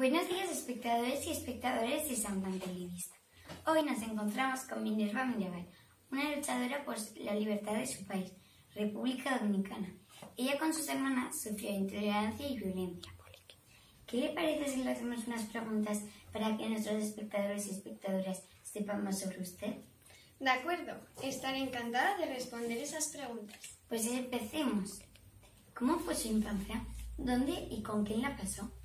Buenos días, espectadores y espectadores de San Juan Televista. Hoy nos encontramos con Minerva Mirabal, una luchadora por la libertad de su país, República Dominicana. Ella con sus hermanas sufrió intolerancia y violencia. ¿Qué le parece si le hacemos unas preguntas para que nuestros espectadores y espectadoras sepan más sobre usted? De acuerdo, estaré encantada de responder esas preguntas. Pues empecemos. ¿Cómo fue su infancia? ¿Dónde y con quién la pasó?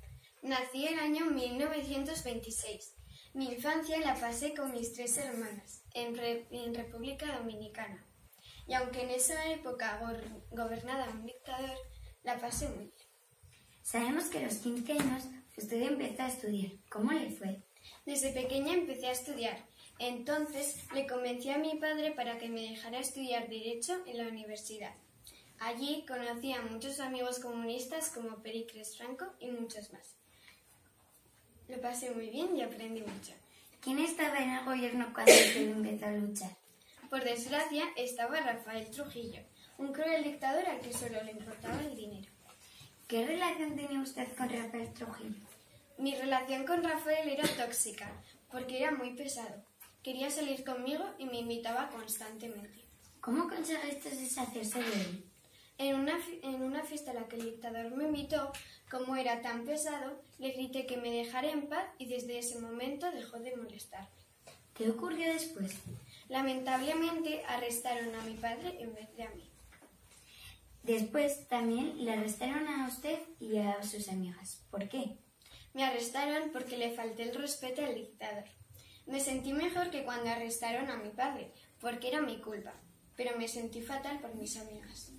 Nací el año 1926. Mi infancia la pasé con mis tres hermanas, en, República Dominicana. Y aunque en esa época gobernaba un dictador, la pasé muy bien. Sabemos que a los 15 años usted empezó a estudiar. ¿Cómo le fue? Desde pequeña empecé a estudiar. Entonces le convencí a mi padre para que me dejara estudiar Derecho en la universidad. Allí conocí a muchos amigos comunistas como Pericles Franco y muchos más. Lo pasé muy bien y aprendí mucho. ¿Quién estaba en el gobierno cuando usted empezó a luchar? Por desgracia, estaba Rafael Trujillo, un cruel dictador al que solo le importaba el dinero. ¿Qué relación tenía usted con Rafael Trujillo? Mi relación con Rafael era tóxica, porque era muy pesado. Quería salir conmigo y me invitaba constantemente. ¿Cómo conseguiste deshacerse de él? En una, en una fiesta a la que el dictador me invitó, como era tan pesado, le grité que me dejara en paz y desde ese momento dejó de molestarme. ¿Qué ocurrió después? Lamentablemente arrestaron a mi padre en vez de a mí. Después también le arrestaron a usted y a sus amigas. ¿Por qué? Me arrestaron porque le falté el respeto al dictador. Me sentí mejor que cuando arrestaron a mi padre, porque era mi culpa, pero me sentí fatal por mis amigas.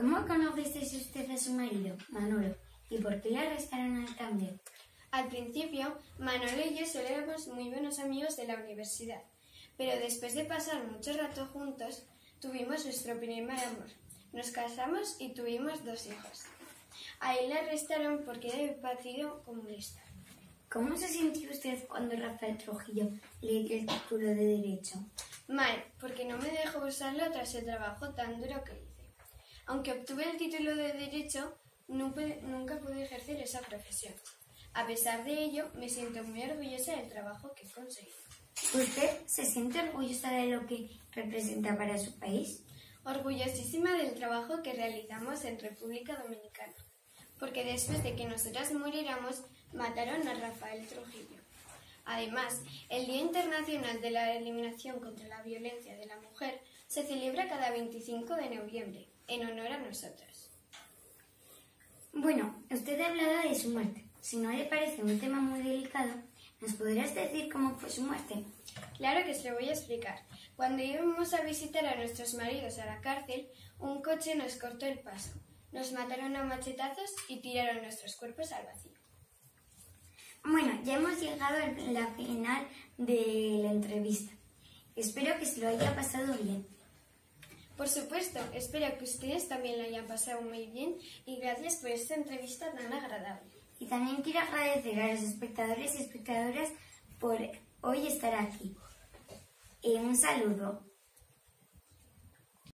¿Cómo conociste usted a su marido, Manolo? ¿Y por qué le arrestaron a él también? Al principio, Manolo y yo solo éramos muy buenos amigos de la universidad, pero después de pasar mucho rato juntos, tuvimos nuestro primer amor. Nos casamos y tuvimos dos hijos. A él le arrestaron porque era del Partido Comunista. ¿Cómo se sintió usted cuando Rafael Trujillo le dio el título de Derecho? Mal, porque no me dejó usarlo tras el trabajo tan duro que hice. Aunque obtuve el título de Derecho, nunca pude ejercer esa profesión. A pesar de ello, me siento muy orgullosa del trabajo que he conseguido. ¿Usted se siente orgullosa de lo que representa para su país? Orgullosísima del trabajo que realizamos en República Dominicana, porque después de que nosotras muriéramos, mataron a Rafael Trujillo. Además, el Día Internacional de la Eliminación contra la Violencia de la Mujer se celebra cada 25 de noviembre, en honor a nosotros. Bueno, usted ha hablado de su muerte. Si no le parece un tema muy delicado, ¿nos podrías decir cómo fue su muerte? Claro que se lo voy a explicar. Cuando íbamos a visitar a nuestros maridos a la cárcel, un coche nos cortó el paso. Nos mataron a machetazos y tiraron nuestros cuerpos al vacío. Bueno, ya hemos llegado a la final de la entrevista. Espero que se lo haya pasado bien. Por supuesto, espero que ustedes también lo hayan pasado muy bien y gracias por esta entrevista tan agradable. Y también quiero agradecer a los espectadores y espectadoras por hoy estar aquí. Y un saludo.